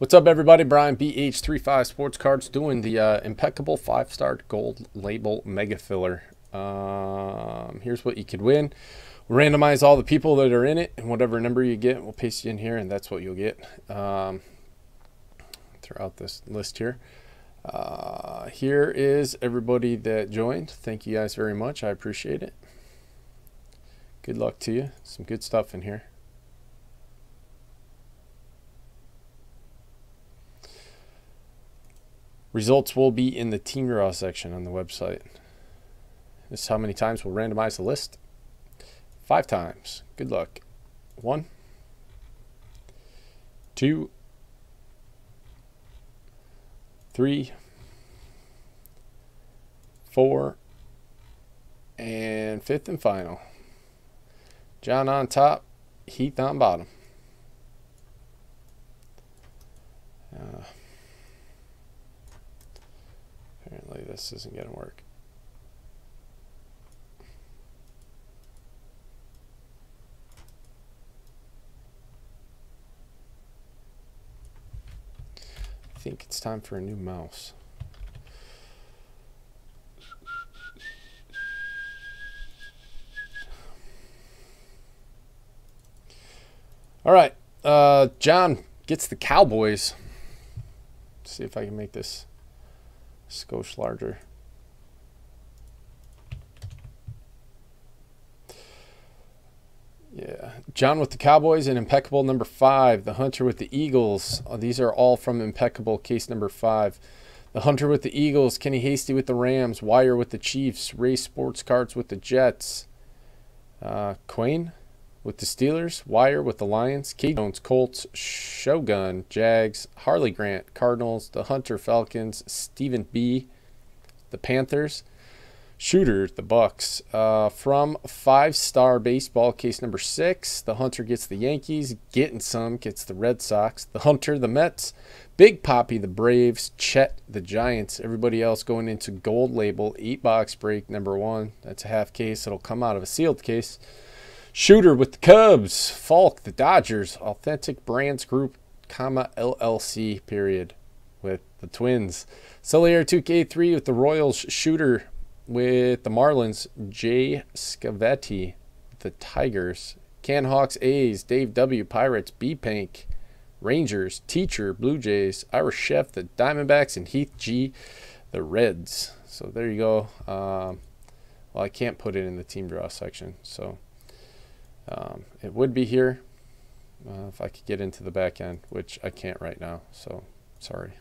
What's up, everybody? Brian BH35 Sports Cards doing the uh, impeccable five star gold label mega filler. Um, here's what you could win. We'll randomize all the people that are in it, and whatever number you get, we'll paste you in here, and that's what you'll get um, throughout this list here. Uh, here is everybody that joined. Thank you guys very much. I appreciate it. Good luck to you. Some good stuff in here. Results will be in the team draw section on the website. This is how many times we'll randomize the list. Five times. Good luck. One, two, three, four, and fifth and final. John on top, Heath on bottom. Uh, this isn't going to work. I think it's time for a new mouse. All right. Uh, John gets the Cowboys. Let's see if I can make this skosh larger. Yeah. John with the Cowboys and impeccable number five. The Hunter with the Eagles. Oh, these are all from impeccable case number five. The Hunter with the Eagles. Kenny Hasty with the Rams. Wire with the Chiefs. Ray Sports Cards with the Jets. Uh, Quain with the Steelers, Wire with the Lions, Key Jones, Colts, Shogun, Jags, Harley Grant, Cardinals, the Hunter Falcons, Stephen B, the Panthers, Shooter, the Bucs. Uh, from five star baseball, case number six, the Hunter gets the Yankees, getting some gets the Red Sox, the Hunter, the Mets, Big Poppy, the Braves, Chet, the Giants. Everybody else going into gold label, eight box break number one. That's a half case. It'll come out of a sealed case. Shooter with the Cubs, Falk, the Dodgers, Authentic Brands Group, comma LLC, period, with the Twins. Solier 2K3 with the Royals, Shooter with the Marlins, Jay Scavetti, the Tigers, Canhawks A's, Dave W, Pirates, B Pink, Rangers, Teacher, Blue Jays, Irish Chef, the Diamondbacks, and Heath G, the Reds. So there you go. Um, well, I can't put it in the team draw section, so. Um, it would be here uh, if I could get into the back end, which I can't right now. So sorry.